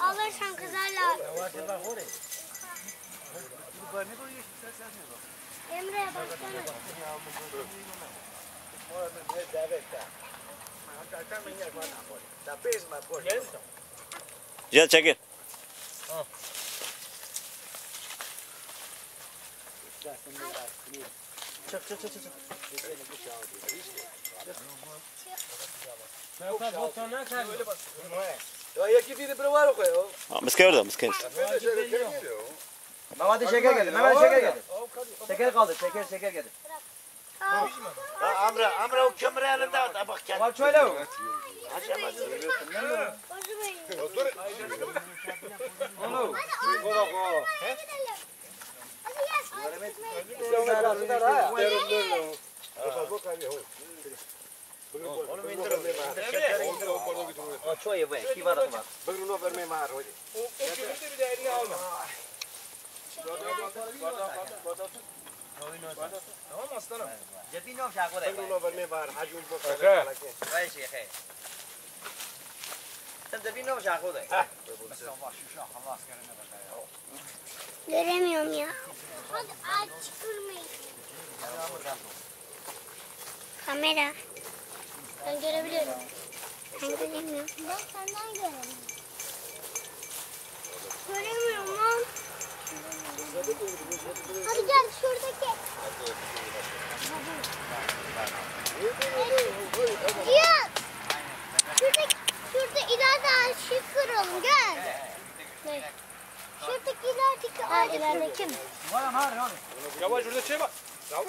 alırsan kızarlar. Emre baksana. Gel çekil. Çık çık çık çık. Ha, Miske orada miske. Mehmet'e şeker geldi. Mehmet şeker geldi. Şeker kaldı. Şeker şeker geldi. Amra amra o kömürü elinde at. Bak gel. Bak şöyle o. Onu. Onu indir Şekeri indir o bardağı götür oraya. Aç o evi. Ki var adam. Bugün o vermeye mahar hadi. O o kibirde bir de elini alma. Tamam aslanım. Cebin yok şakı oraya. Bugün o vermeye mahar. Hacı ulbo kadar. Vay şeyhe. Sen cebin yok şakı oraya. Ha. Göremiyorum ya. Hadi aç kırmayın. Kamera. Ben görebiliyorum. Ben göremiyorum. Ben senden göremiyorum. Göremiyorum lan. Hadi gel şuradaki. Cihat. Şuradaki, şurada ileride ağaçı kıralım gel. Ne? Şuradaki ilerideki ağaç. ilerideki mi? Var var var. Yavaş şurada şey bak. Hadi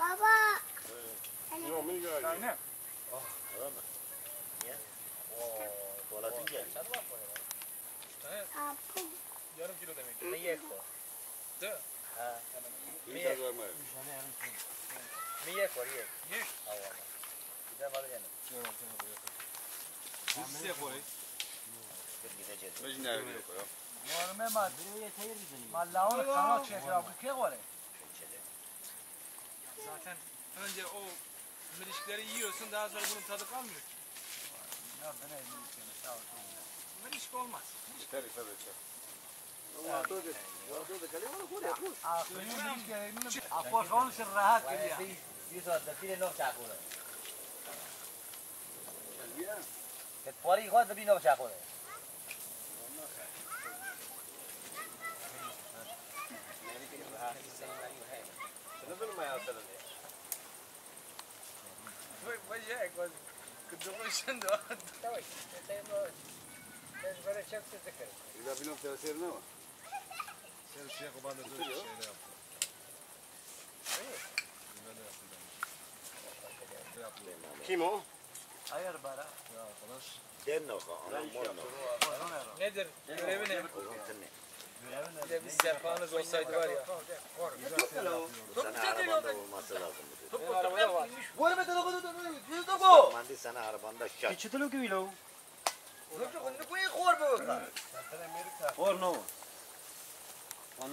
em var. Moin moin var bir sarı. Tamam hadi. Amca. Öyle mi? Baba. Anne. Kapı. Yarım kilo demek. Ne yek o? Değil mi? Ha. Mi yek? Mi yek var yek. Yek. Allah. Bir de var yani. Size koyayım. Gideceğiz. Norme madreye teyir bizim. Mallahun kanat çekiyor. Bu kek var. Zaten önce o mırışkları yiyorsun daha sonra bunun tadı kalmıyor. Ya ben evliyim seni sağ ol. Mırışk olmaz. Aklının bir kere Apoşon sırrahat geliyor. Bir bir saatte bir ne yapacak oraya? Que pori igual de vino ya joder. Vay ya, quase. Kıdımın şimdi o. Kim o? Hayır bara. Dennoka. Anam Nedir? Görevi ne? Bir de bir sehpanız olsaydı var ya. Sana arabanda olması lazım. Benim arabada var. Vuelve te loco, te loco. Mandi sana arabanda şart. Çıtılı gibi lo. No te no puedes jugar bebo. Or no.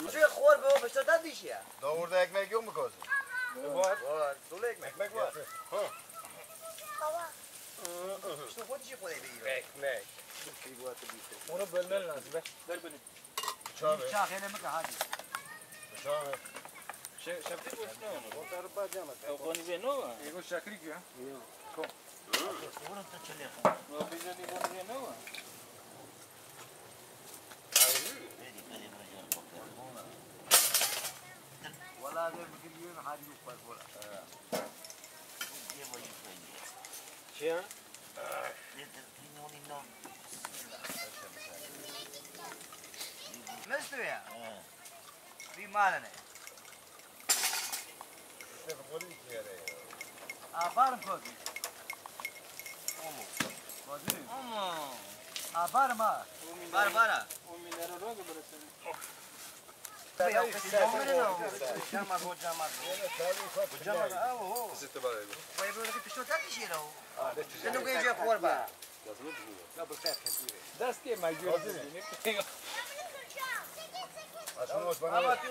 No se jugar bebo, pero está diş ya. Doğurda ekmek yok mu kozum? Var. Var. Dolu ekmek. Ekmek var. Baba. İşte bu dişi koydu. Ekmek. Onu bölmen lazım. Ver, ver bölün. Çağır. Çak elimi ki hadi. Çağır. Şey, şapti bu ne onu? O tarıpa cama. O konu ve no var. Ego şakrik ya. Ko. No bize ni konu ve no var. Valla der bir gün hadi yok var bola. Şey Mesto ya. Bir malene. Aferin kozi. Kozi. Ama. Aferin ha. Var var ha. Sen de gece korba. Dest diye mecbur. Açın Osman Ama abi. tut.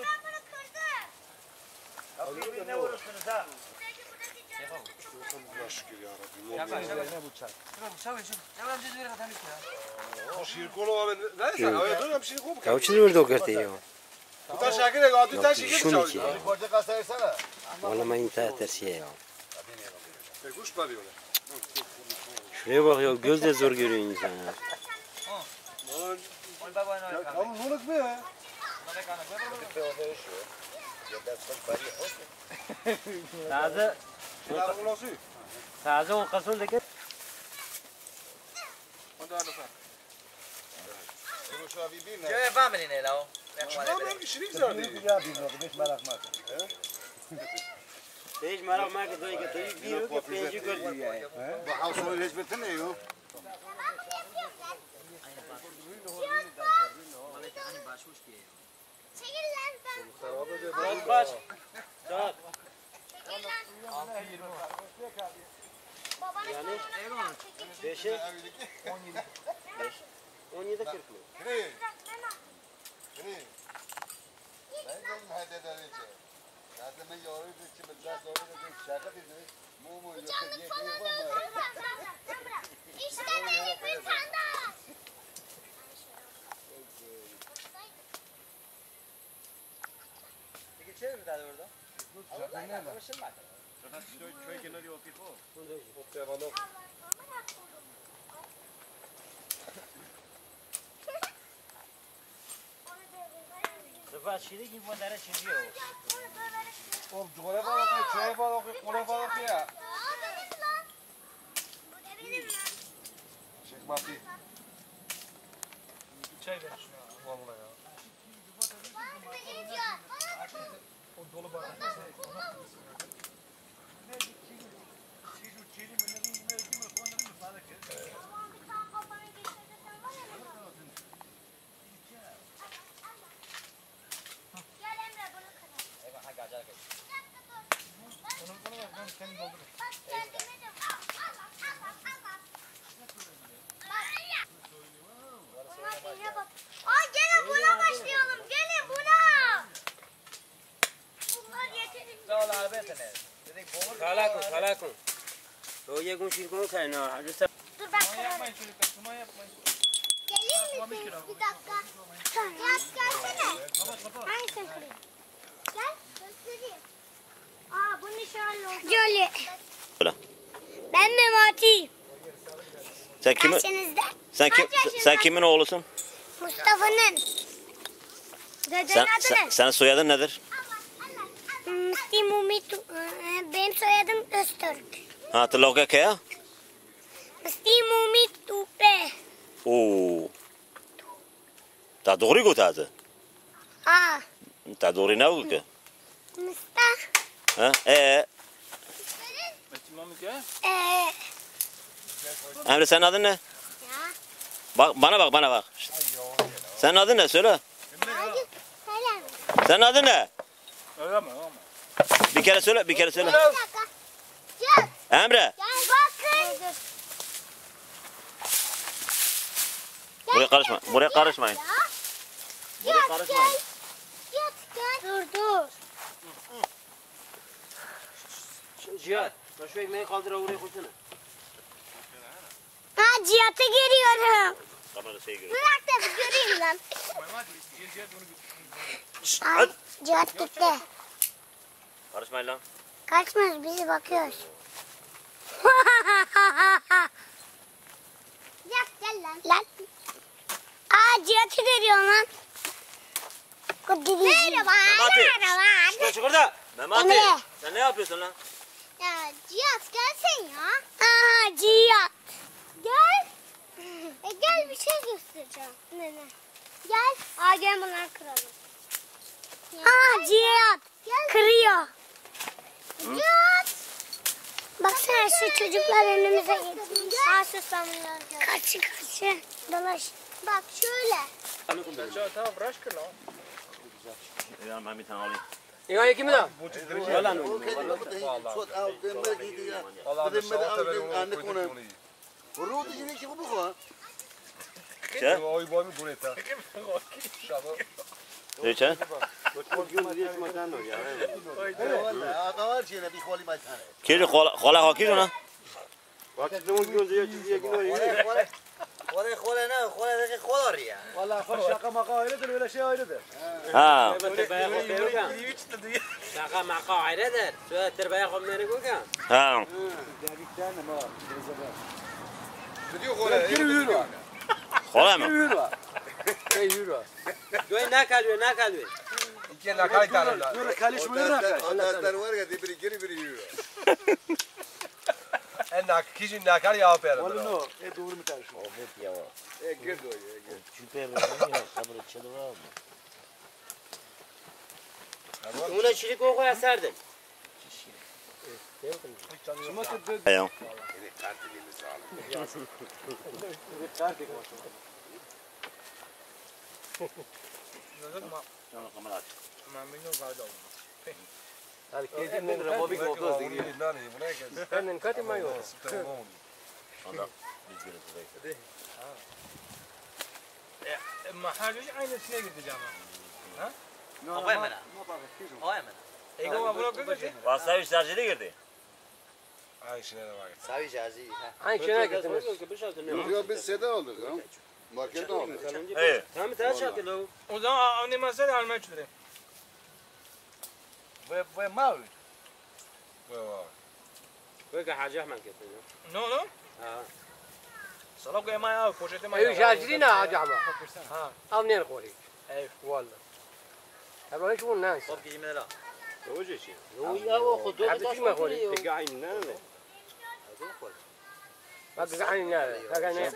Ben bunu kırdım. Birbirine vurursunuz ha. Üzerine bıçak. Ja, hoće da vrdo krti, jo. Šumi će. Bir portakal sayırsana. Valla ma imta tersiye ya. Şuraya bak ya göz de zor görüyor insan ya. Oğlum noluk mu ya? Taze, taze o kasol da ke. Bunu şu abi bir ne? Göğe var mı ne la o? Bir ya bir ne? Hiç merak etme. Hiç merak ki dayı ki bir yok gördü ya. Bu havsunun hizmeti ne yok? Çekil lan ben. Saat kaç? Saat. Babanın Yani beşe 17 40 mı? Kiri. Kiri. Ben geldim hadi ederince. Zaten ben yoruldu için ben daha sonra dedim şaka dedi. Mu mu yoksa ye ye var mı? İşte benim bir tane daha. Geçer mi daha orada? Sefa şiri gibi bu dere çiziyor. Oğlum çikolata balık, çay balık, kola balık ya. Aa benim lan. Bu da benim lan. Çek bakayım. Çay ver şuna. Vallahi ya. O dolu bardak. Kalakun, kalakun. O gun şirkonu sen. Dur ben kırarım. yapmayın çocuklar. Tuma yapmayın. Gelir misin? Bir dakika. Yaz gelsene. Hangisini kırayım? Gel göstereyim. Aa bunu şöyle oldu. Şöyle. Öyle. Ben Memati. Sen kimin sen kim Kaç sen kimin oğlusun? Mustafa'nın. Dedenin Sen, adı sen ne? senin soyadın nedir? Musti Mumit. Ee, Benim soyadım Öztürk. Ha tloga kaya? Musti Mumit Tupe. Oo. Ta doğru gutadı. Aa. Ta doğru ne oldu ki? Musta. Ha? Ee. Ee, Emre senin adın ne? ya. Bak bana bak bana bak. Senin adın ne söyle. Senin adın ne? Bir kere söyle, bir kere söyle. Bir dakika. Emre, Gel bakın. buraya karışma. Buraya karışmayın. Ya. Buraya karışmayın. gel. Yat gel. Dur dur. Cihat. Şu ekmeği kaldır oraya koysana. Ha Cihat'a geliyorum. Kamera şey görüyor. Bırak da göreyim lan. Ay. Cihat gitti. Karışmayın lan. Kaçmıyoruz bizi bakıyoruz. Cihat gel lan. Lan. Aa Cihat'ı görüyorum lan. Merhaba. Memati. Merhaba. Çıkır çıkır da. Memati. Emre. Sen ne yapıyorsun lan? Ya Cihat gelsen ya. Aa Cihat. Gel. E gel bir şey göstereceğim. Ne ne? Gel. Aa gel bunları kıralım. Aa Cihat. Gel. Kırıyor. Bak şu çocuklar önümüze getirmiş. Ha susamlar. Kaçı kaçı. Dolaş. Bak şöyle. Sen tamam bırak kır lan. Ya ben bir tane alayım. İnan iki mi lan? Çok aldığımda gidiyor. Allah'ım Dedim, ben sağ aldım, tabii anne onu konu. koyduk Ruh yine ki bu bu. Şey? onu. Oy boy mu buraya? Şaba. Reçel. Vallahi var şeyle bir koli başına. Kiri kola kola hakir ona. Kore kore ne? Kore de şey yürü var. Mı? yürü var. Yürü var. Göğe ne kalıyor ne kalıyor? İki nakay tane lan. Dur kaliş mı yürü? O dersler var ya biri geri biri yürüyor. En nak kişi nakar yağıp Vallahi yarın. no. E doğru mu tarif? E gir diyor. e, gir. Buna çilik o koya serdin. Ya. Hadi kedin ne drama bir koptu. Ben katı mı yok? محلش عین سنه gideceğim. Havaya mı lan? Havaya mı? Ego ma buna koyacak. Vasavi sercide girdi. Ay işine de bak. Savi cazi. Hangi şuna gittiniz? Yok biz seda olduk ماركت نعم إيه هم تاشاكل كيلو وذا اني ما زال على المجدري وي وي ماوي وي واو وي حاجة من كده نو نو آه سلام قاي ما يا كوجه ما أيوه جاجرينا حاجة ها امنين قولي أيوه والله هبقى شو الناس طب جي ملا وجهي شي هو يا خدوه طب ما قولي قاعد من أنا هذا قولي Bak gain ne? Bak ne?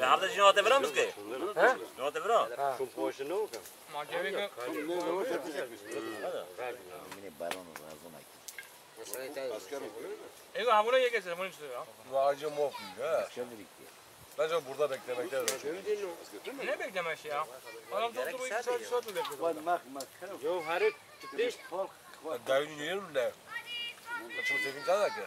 Ya hafta cino ate veren miski? Ha? Cino ate veren. Ma cevi ko. Ego ha buna ye geçelim bunu istiyor ya. Bu ağacı mok ya. Bence burada beklemekte de. Ne beklemek ya? Adam tuttu bu iki saat saat bekliyor. Van mak mak. Yo harit. Beş. Dayını yiyelim de. Açımı sevin kadar ki.